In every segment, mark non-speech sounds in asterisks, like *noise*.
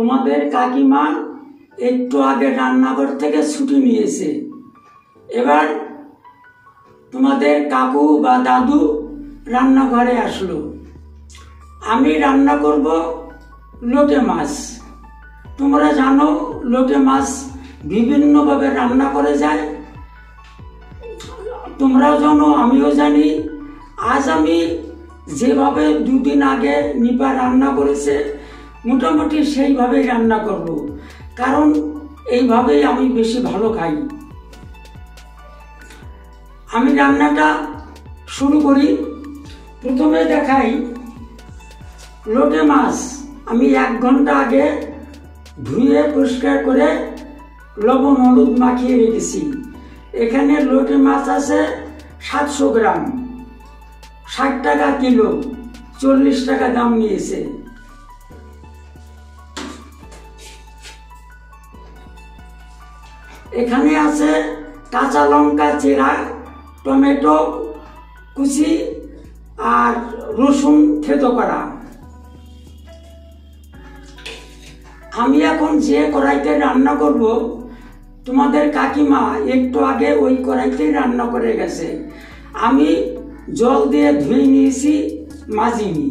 তোমাদের কাকিমা একটু আগে রান্নাঘর থেকে ছুটি নিয়েছে। এবার তোমাদের কাকু বা দাদু রান্নাঘরে আসলো। আমি রান্না করব লোটে মাছ। তোমরা জানো, লোটে মাছ বিভিন্নভাবে রান্না করে যায়। তোমরাও জানো, আমিও জানি। আজ আমি যেভাবে দুদিন আগে নিপা রান্না করেছে মোটামুটি সেইভাবেই রান্না করব। কারণ এইভাবেই আমি বেশি ভালো খাই। আমি রান্নাটা শুরু করি। প্রথমে দেখাই লোটে মাছ। আমি এক ঘণ্টা আগে ধুয়ে পরিষ্কার করে লবণ হলুদ মাখিয়ে রেখেছি। এখানে লোটে মাছ আছে সাতশো গ্রাম। ষাট টাকা কিলো, চল্লিশ টাকা দাম নিয়েছে। এখানে আছে কাঁচা লঙ্কা, চেরা, টমেটো, কুচি আর রসুন থেতো করা। আমি এখন যে কড়াইতে রান্না করব, তোমাদের কাকিমা একটু আগে ওই কড়াইতেই রান্না করে গেছে। আমি জল দিয়ে ধুয়ে নিয়েছি, মাজিনি।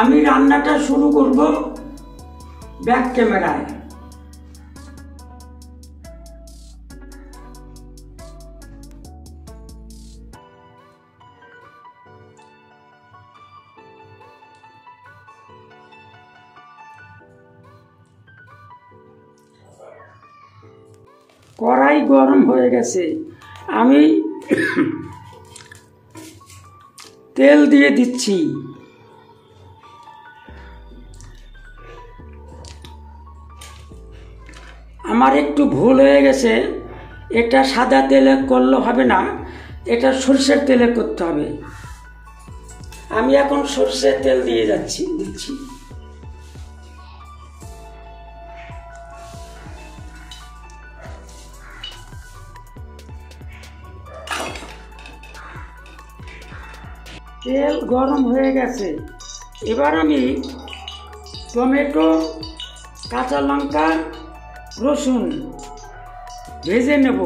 আমি রান্নাটা শুরু করব ব্যাক ক্যামেরায়। কড়াই গরম হয়ে গেছে। আমি তেল দিয়ে দিচ্ছি। আমার একটু ভুল হয়ে গেছে। এটা সাদা তেলে করলে হবে না, এটা সর্ষের তেলে করতে হবে। আমি এখন সর্ষের তেল দিয়ে যাচ্ছি, দিচ্ছি। তেল গরম হয়ে গেছে। এবার আমি টমেটো কাঁচা লঙ্কা রসুন ভেজে নেব।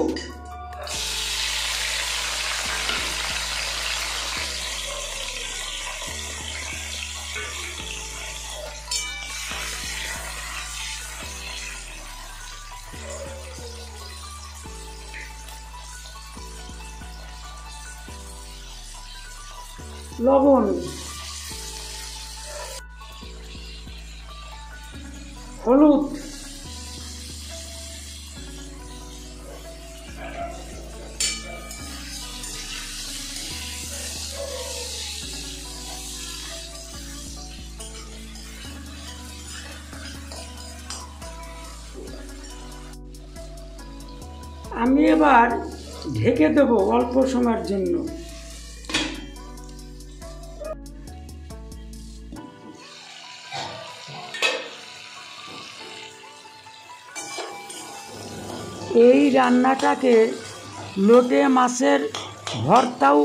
লবণ। হলুদ। আমি এবার ঢেকে দেব অল্প সময়ের জন্য। এই রান্নাটাকে লোটে মাছের ভর্তাও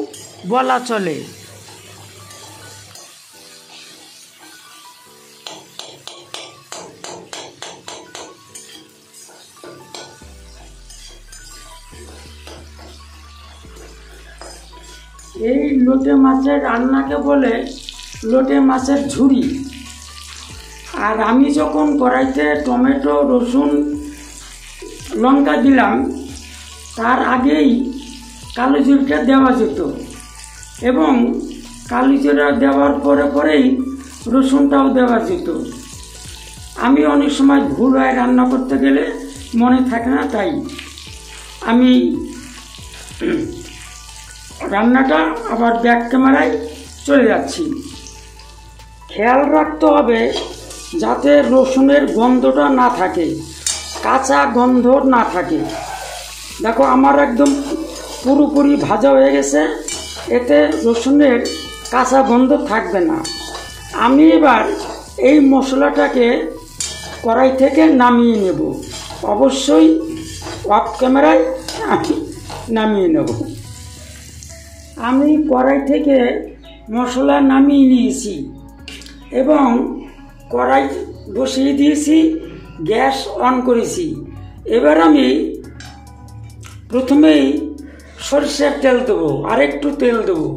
বলা চলে। এই লোটে মাছের রান্নাকে বলে লোটে মাছের ঝুড়ি। আর আমি যখন কড়াইতে টমেটো, রসুন লঙ্কা দিলাম, তার আগেই কালো জিরটা দেওয়া যেত এবং কালো জিরা দেওয়ার পরে পরেই রসুনটাও দেওয়া যেত। আমি অনেক সময় ভুল হয় রান্না করতে গেলে মনে থাকে না তাই। আমি রান্নাটা আবার ব্যাক ক্যামেরায় চলে যাচ্ছি। খেয়াল রাখতে হবে যাতে রসুনের গন্ধটা না থাকে। কাঁচা গন্ধ না থাকে। দেখো, আমার একদম পুরোপুরি ভাজা হয়ে গেছে। এতে রসুনের কাঁচা গন্ধ থাকবে না। আমি এবার এই মশলাটাকে কড়াই থেকে নামিয়ে নেব। অবশ্যই অফ ক্যামেরায় আমি নামিয়ে নেব। আমি কড়াই থেকে মশলা নামিয়ে নিয়েছি এবং কড়াই বসিয়ে দিয়েছি। গ্যাস অন করেছি। এবার আমি প্রথমেই সরষের তেল দেবো আর একটু তেল দেবো।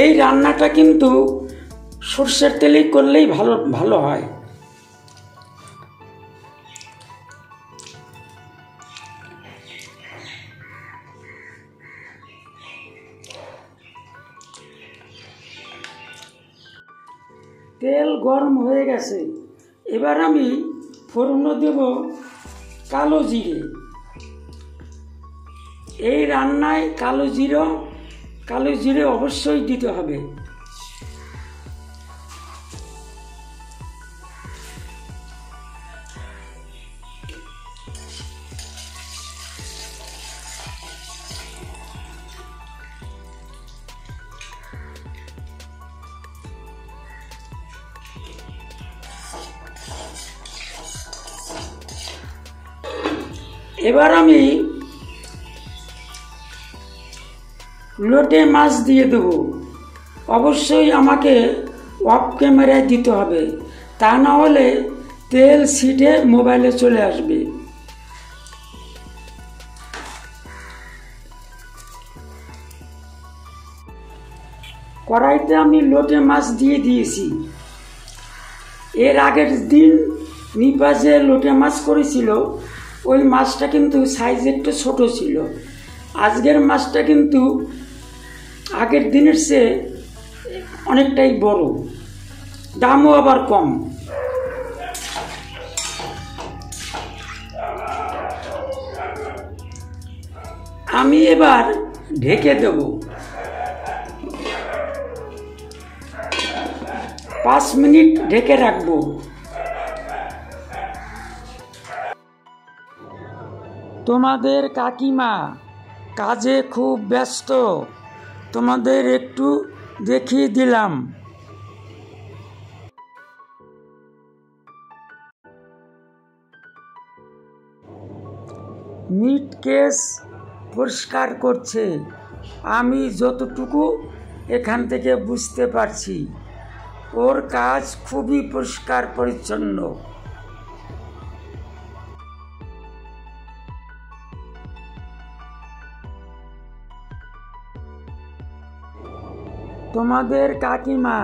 এই রান্নাটা কিন্তু সরষের তেলেই করলেই ভালো ভালো হয়। তেল গরম হয়ে গেছে। এবার আমি ফোড়ন দেব কালো জিরে। এই রান্নায় কালো জিরো, কালো জিরে অবশ্যই দিতে হবে। এবার আমি লোটে মাছ দিয়ে দেব। অবশ্যই আমাকে অফ ক্যামেরায় দিতে হবে। তা না হলে তেল সিটে মোবাইলে চলে আসবে। কড়াইতে আমি লোটে মাছ দিয়ে দিয়েছি। এর আগের দিন নিপা যে লোটে মাছ করেছিল। ওই মাছটা কিন্তু সাইজ একটু ছোট ছিল। আজকের মাছটা কিন্তু আগের দিনের চেয়ে অনেকটাই বড়। দামও আবার কম। আমি এবার ঢেকে দেব। পাঁচ মিনিট ঢেকে রাখব। তোমাদের কাকিমা কাজে খুব ব্যস্ত। তোমাদের একটু দেখিয়ে দিলাম। মিট কেস পরিষ্কার করছে। আমি যতটুকু এখান থেকে বুঝতে পারছি, ওর কাজ খুবই পরিষ্কার পরিচ্ছন্ন তোমাদের কাকিমা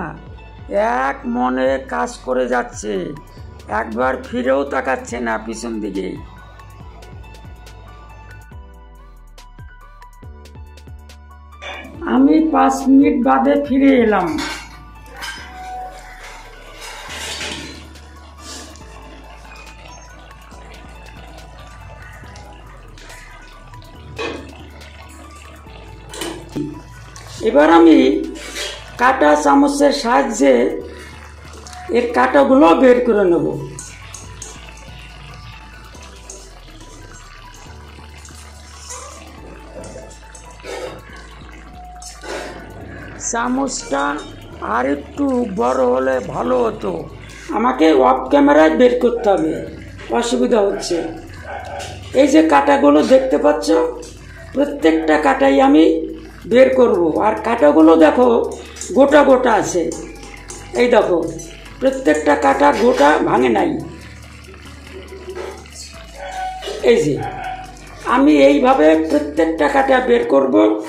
এক মনে কাজ করে যাচ্ছে, একবার ফিরেও তাকাচ্ছে না পিছন দিকে। আমি পাঁচ মিনিট বাদে ফিরে এলাম। এবার আমি কাটা চামচের সাহায্যে এর কাটাগুলো বের করে নেব। চামচটা আর একটু বড় হলে ভালো হতো। আমাকে অফ ক্যামেরায় বের করতে হবে, অসুবিধা হচ্ছে। এই যে কাটাগুলো দেখতে পাচ্ছ, প্রত্যেকটা কাটাই আমি বের করব। আর কাটাগুলো দেখো গোটা গোটা আছে। এই দেখো, প্রত্যেকটা কাটা গোটা ভাঙে নাই। এই যে, আমি এইভাবে প্রত্যেকটা কাটা বের করব,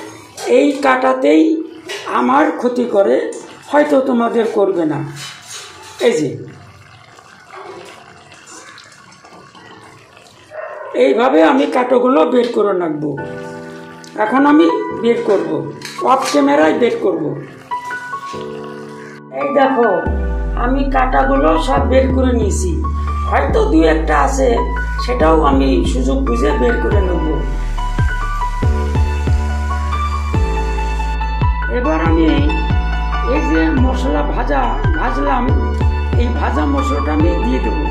এই কাটাতেই আমার ক্ষতি করে, হয়তো তোমাদের করবে না। এই যে, এইভাবে আমি কাটাগুলো বের করে রাখব। এখন আমি বের করব অফ ক্যামেরায় বের করব। এই দেখো, আমি কাটাগুলো সব বের করে নিয়েছি। হয়তো দু একটা আছে, সেটাও আমি সুযোগ বুঝে বের করে নেব। এবার আমি এই যে মশলা ভাজা, ভাজলাম, এই ভাজা মশলাটা আমি দিয়ে দেবো।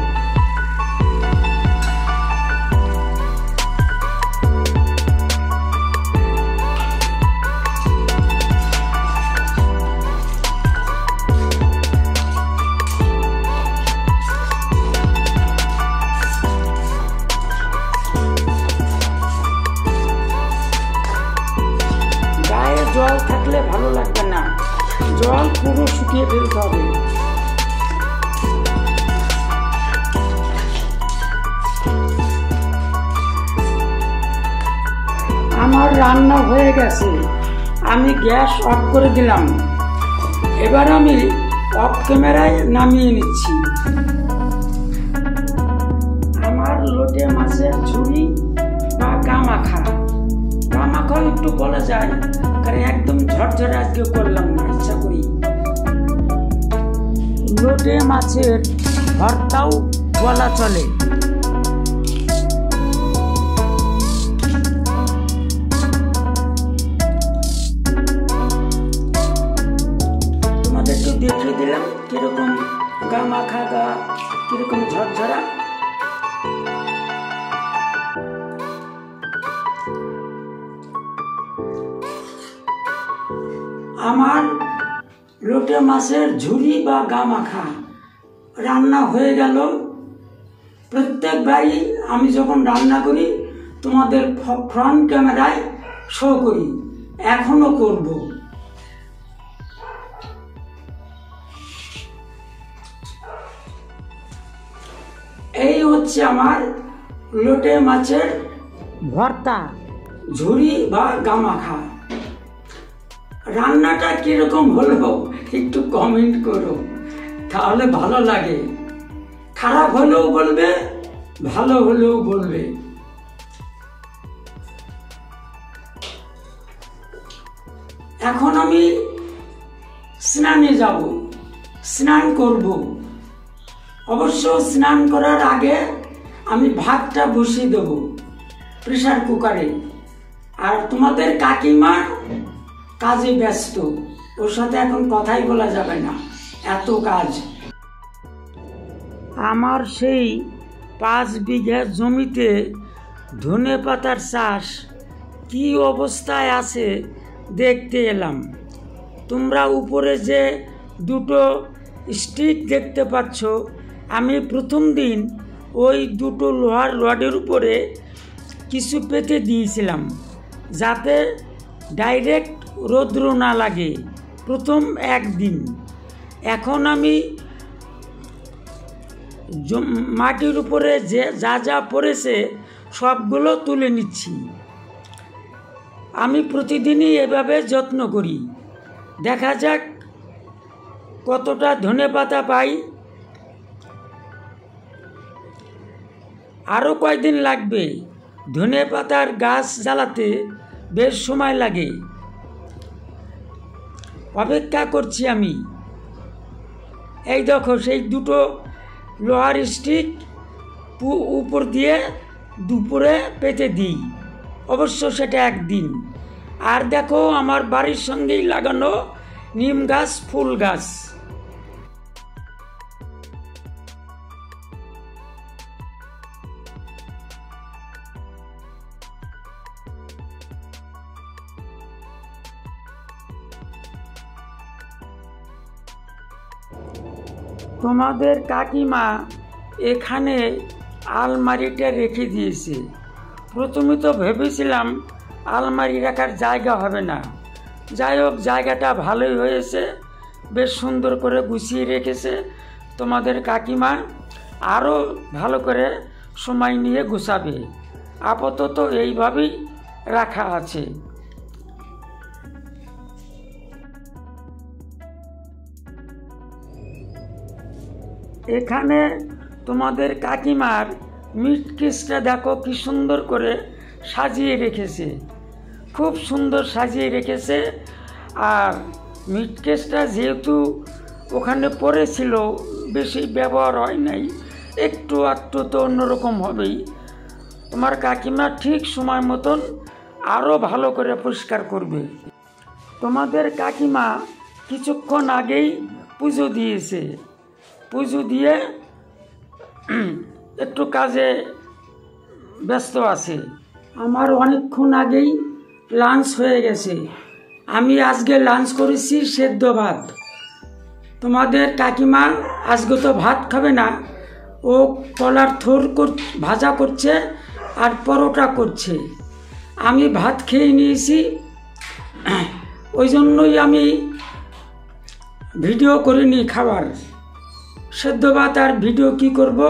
দিলাম। এবার আমি অফ ক্যামেরায় নামিয়ে নিচ্ছি। আমার লোটে মাছের ঝুড়ি বা গামাখা। গামাখাও একটু বলা যায়, কারণ একদম ঝরঝরে আজকে করলাম না, ইচ্ছা করি। লোটে মাছের ভর্তাও বলা চলে। মাছের ঝুড়ি বা গা মাখা রান্না হয়ে গেল। প্রত্যেকবারই আমি যখন রান্না করি তোমাদের ফ্রন্ট ক্যামেরায় শো করি। এখনও করব। এই হচ্ছে আমার লোটে মাছের ভর্তা। ঝুড়ি বা গামাখা। রান্নাটা কীরকম হলো? একটু কমেন্ট করো। তাহলে ভালো লাগে। খারাপ হলেও বলবে, ভালো হলেও বলবে। এখন আমি স্নানে যাব। স্নান করব। অবশ্য স্নান করার আগে আমি ভাতটা বসিয়ে দেব প্রেশার কুকারে। আর তোমাদের কাকিমা কাজে ব্যস্ত। ওর সাথে এখন কথাই বলা যাবে না। এত কাজ। আমার সেই পাঁচ বিঘা জমিতে ধনে পাতার চাষ কি অবস্থায় আছে দেখতে এলাম। তোমরা উপরে যে দুটো স্টিক দেখতে পাচ্ছ, আমি প্রথম দিন ওই দুটো লোহার রডের উপরে কিছু পেতে দিয়েছিলাম, যাতে ডাইরেক্ট রৌদ্র না লাগে, প্রথম একদিন। এখন আমি মাটির উপরে যে যা যা পড়েছে, সবগুলো তুলে নিচ্ছি। আমি প্রতিদিনই এভাবে যত্ন করি। দেখা যাক কতটা ধনে পাতা পাই। আরও কয়দিন লাগবে ধনে পাতার গাছ জ্বালাতে? বেশ সময় লাগে। অপেক্ষা করছি আমি। এই দেখো, সেই দুটো লোহার স্টিক উপর দিয়ে দুপুরে পেতে দিই। অবশ্য সেটা একদিন। আর দেখো, আমার বাড়ির সঙ্গেই লাগানো নিম গাছ, ফুল গাছ। তোমাদের কাকিমা এখানে আলমারিটা রেখে দিয়েছে। প্রথমে তো ভেবেছিলাম আলমারি রাখার জায়গা হবে না। যাই হোক, জায়গাটা ভালোই হয়েছে, বেশ সুন্দর করে গুছিয়ে রেখেছে তোমাদের কাকিমা। আরও ভালো করে সময় নিয়ে গুছাবে। আপাতত এইভাবেই রাখা আছে। এখানে তোমাদের কাকিমার মিট কেসটা দেখো কি সুন্দর করে সাজিয়ে রেখেছে। খুব সুন্দর সাজিয়ে রেখেছে। আর মিট কেসটা যেহেতু ওখানে পড়েছিল, বেশি ব্যবহার হয় নাই, একটু আধটু তো অন্যরকম হবেই। তোমার কাকিমা ঠিক সময় মতন আরও ভালো করে পরিষ্কার করবে। তোমাদের কাকিমা কিছুক্ষণ আগেই পুজো দিয়েছে। পুজো দিয়ে *clears throat* একটু কাজে ব্যস্ত আছে। আমার অনেকক্ষণ আগেই লাঞ্চ হয়ে গেছে। আমি আজকে লাঞ্চ করেছি সেদ্ধ ভাত। তোমাদের কাকিমা আজকে তো ভাত খাবে না। ও কলার থোর ভাজা করছে আর পরোটা করছে। আমি ভাত খেয়ে নিয়েছি। *clears throat* ওই জন্যই আমি ভিডিও করিনি খাবার। ভাত আর ভিডিও কি করব?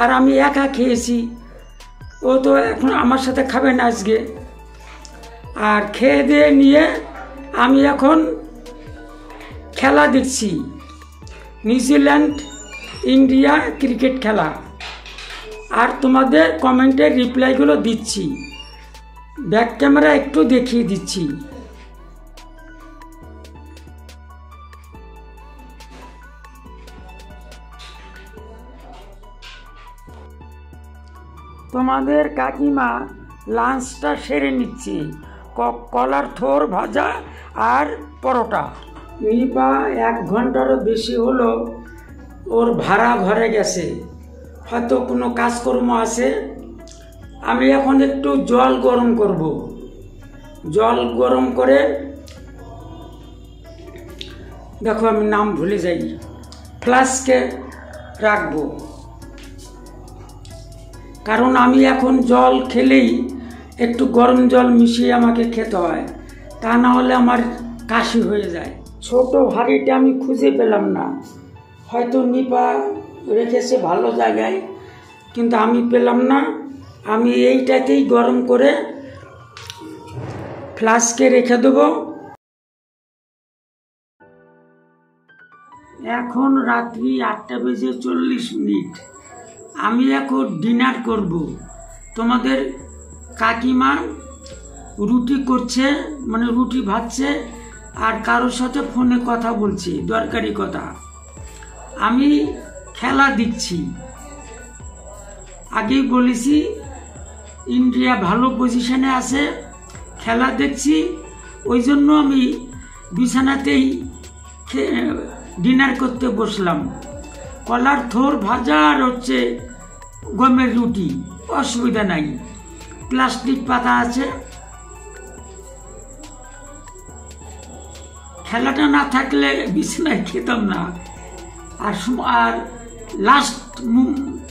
আর আমি একা খেয়েছি। ও তো এখন আমার সাথে খাবে না আজকে। আর খেয়ে দিয়ে নিয়ে আমি এখন খেলা দেখছি। নিউজিল্যান্ড, ইন্ডিয়া ক্রিকেট খেলা। আর তোমাদের কমেন্টের রিপ্লাইগুলো দিচ্ছি। ব্যাক ক্যামেরা একটু দেখিয়ে দিচ্ছি। তোমাদের কাকিমা লাঞ্চটা সেরে নিচ্ছে। কলার থোর ভাজা আর পরোটা। নিপা এক ঘন্টারও বেশি হলো ওর ভাড়া ঘরে গেছে। হয়তো কোনো কাজকর্ম আছে? আমি এখন একটু জল গরম করব। জল গরম করে দেখো আমি নাম ভুলে যাই। ফ্লাস্কে রাখব। কারণ আমি এখন জল খেলেই একটু গরম জল মিশিয়ে আমাকে খেতে হয়। তা না হলে আমার কাশি হয়ে যায়। ছোট হাঁড়িটা আমি খুঁজে পেলাম না। হয়তো নিপা রেখেছে ভালো জায়গায়, কিন্তু আমি পেলাম না। আমি এইটাতেই গরম করে ফ্লাস্কে রেখে দেবো। এখন রাত্রি আটটা বেজে চল্লিশ মিনিট। আমি এখন ডিনার করব। তোমাদের কাকিমা রুটি করছে মানে রুটি ভাজছে, আর কারোর সাথে ফোনে কথা বলছে, দরকারি কথা। আমি খেলা দিচ্ছি। আগেই বলেছি, ইন্ডিয়া ভালো পজিশনে আছে, খেলা দেখছি। ওই জন্য আমি বিছানাতেই ডিনার করতে বসলাম। কলার থোর ভাজা আর হচ্ছে গমের রুটি, অসুবিধা নাই। প্লাস্টিক পাতা আছে। খেলাটা না থাকলে বিছানায় খেতাম না। আর আর লাস্ট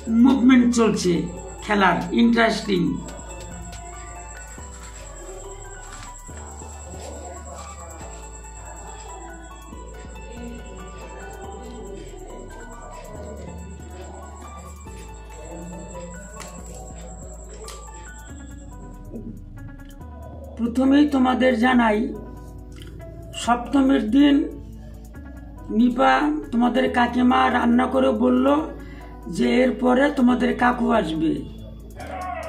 মুভমেন্ট চলছে, খেলার ইন্টারেস্টিং তোমাদের জানাই, সপ্তমীর দিন নিপা তোমাদের কাকিমা রান্না করে বলল যে এরপরে তোমাদের কাকু আসবে।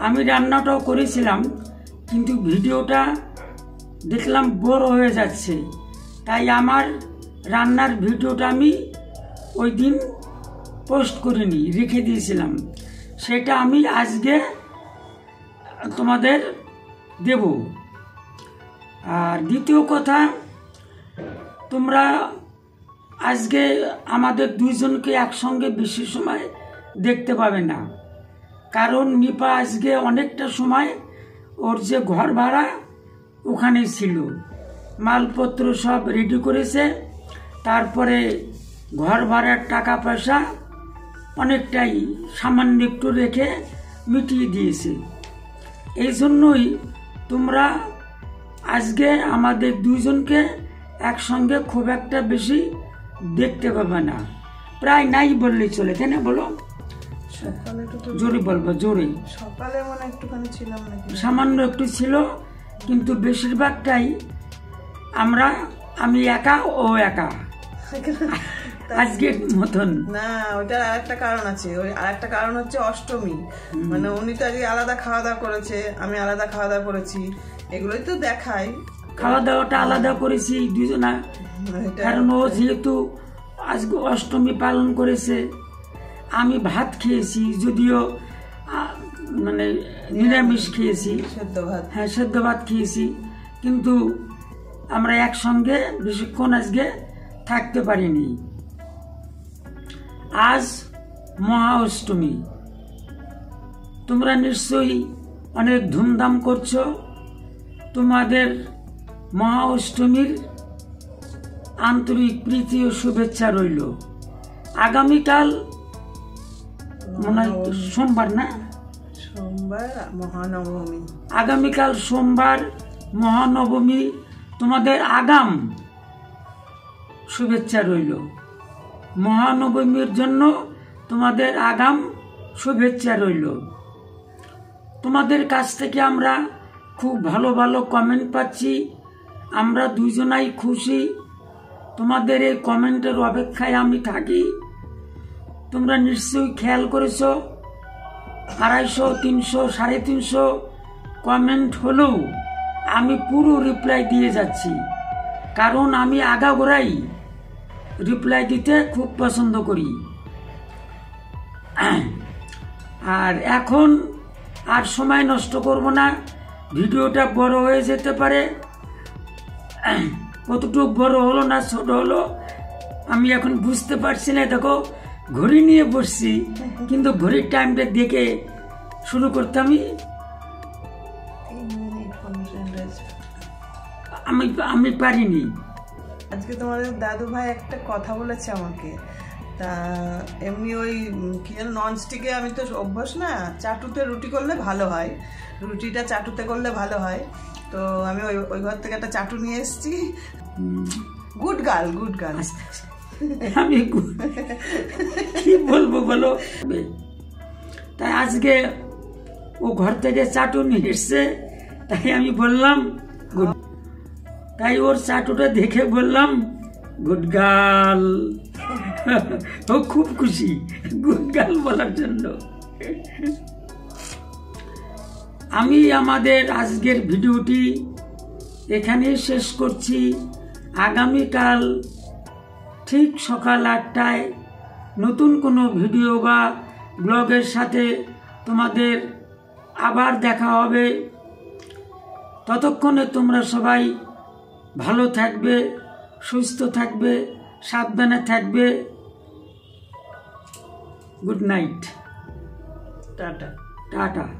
আমি রান্নাটাও করেছিলাম, কিন্তু ভিডিওটা দেখলাম বড় হয়ে যাচ্ছে। তাই আমার রান্নার ভিডিওটা আমি ওই দিন পোস্ট করিনি, রেখে দিয়েছিলাম। সেটা আমি আজকে তোমাদের দেব। আর দ্বিতীয় কথা, তোমরা আজকে আমাদের দুইজনকে একসঙ্গে বেশি সময় দেখতে পাবে না। কারণ নিপা আজকে অনেকটা সময় ওর যে ঘর ভাড়া ওখানে ছিল। মালপত্র সব রেডি করেছে। তারপরে ঘর ভাড়ার টাকা পয়সা অনেকটাই সামান্য একটু রেখে মিটিয়ে দিয়েছে। এই জন্যই তোমরা আজকে আমাদের দুইজনকে একসঙ্গে খুব একটা বেশি দেখতে পাবে না। প্রায় নাই বললেই চলে তাই না বলো? সকালে জোরে বলব জোরে। সকালে মনে একটুখানি ছিলাম সামান্য একটু ছিল কিন্তু বেশিরভাগটাই আমরা আমি একা ও একা। *laughs* আজকের মতন। না ওইটার আরেকটা কারণ আছে। ওই আরেকটা কারণ হচ্ছে অষ্টমী। মানে উনি তো আজকে আলাদা খাওয়া দাওয়া করেছে আমি আলাদা খাওয়া দাওয়া করেছি এগুলোই তো দেখাই খাওয়া দাওয়াটা আলাদা করেছি দুজনা। কারণ ও যেহেতু আজকে অষ্টমী পালন করেছে আমি ভাত খেয়েছি যদিও মানে নিরামিষ খেয়েছি। সেদ্ধ ভাত। হ্যাঁ সেদ্ধ ভাত খেয়েছি। কিন্তু আমরা একসঙ্গে বেশিক্ষণ আজকে থাকতে পারিনি। আজ মহা অষ্টমী তোমরা নিশ্চয়ই অনেক ধুমধাম করছ। তোমাদের মহা অষ্টমীর আন্তরিক প্রীতি ও শুভেচ্ছা রইল। আগামীকাল মনে সোমবার না? সোমবার মহানবমী। আগামীকাল সোমবার মহানবমী। তোমাদের আগাম শুভেচ্ছা রইল। মহানবমীর জন্য তোমাদের আগাম শুভেচ্ছা রইল। তোমাদের কাছ থেকে আমরা খুব ভালো ভালো কমেন্ট পাচ্ছি। আমরা দুজনাই খুশি। তোমাদের এই কমেন্টের অপেক্ষায় আমি থাকি। তোমরা নিশ্চয়ই খেয়াল করেছ, আড়াইশো, তিনশো, সাড়ে তিনশো কমেন্ট হলেও আমি পুরো রিপ্লাই দিয়ে যাচ্ছি। কারণ আমি আগাগোড়াই রিপ্লাই দিতে খুব পছন্দ করি। আর এখন আর সময় নষ্ট করব না। ভিডিওটা বড় হয়ে যেতে পারে। কতটুকু বড় হলো না ছোট হলো আমি এখন বুঝতে পারছি না। দেখো ঘড়ি নিয়ে বসছি কিন্তু ঘড়ির টাইমটা দেখে শুরু করতে আমি তিন মিনিট পনেরো সেকেন্ড হয়েছে। আমি আমি পারিনি। আজকে তোমাদের দাদু ভাই একটা কথা বলেছে আমাকে। তা এমনি ওই কি যেন ননস্টিকে আমি তো অভ্যাস না, চাটুতে রুটি করলে ভালো হয়। রুটিটা চাটুতে করলে ভালো হয়। তো আমি ওই ওই ঘর থেকে একটা চাটু নিয়ে এসেছি। গুড গার্ল গুড গার্ল আমি কি বলব বলো? তাই আজকে ও ঘর থেকে চাটু নিয়ে এসছে, তাই আমি বললাম গুড তাই ওর চাটুটা দেখে বললাম গুড গার্ল ও খুব খুশি গুড গার্ল বলার জন্য। আমি আমাদের আজকের ভিডিওটি এখানেই শেষ করছি। আগামীকাল ঠিক সকাল আটটায় নতুন কোনো ভিডিও বা ব্লগের সাথে তোমাদের আবার দেখা হবে। ততক্ষণে তোমরা সবাই ভালো থাকবে সুস্থ থাকবে সাবধানে থাকবে। Good night. টাটা। টাটা।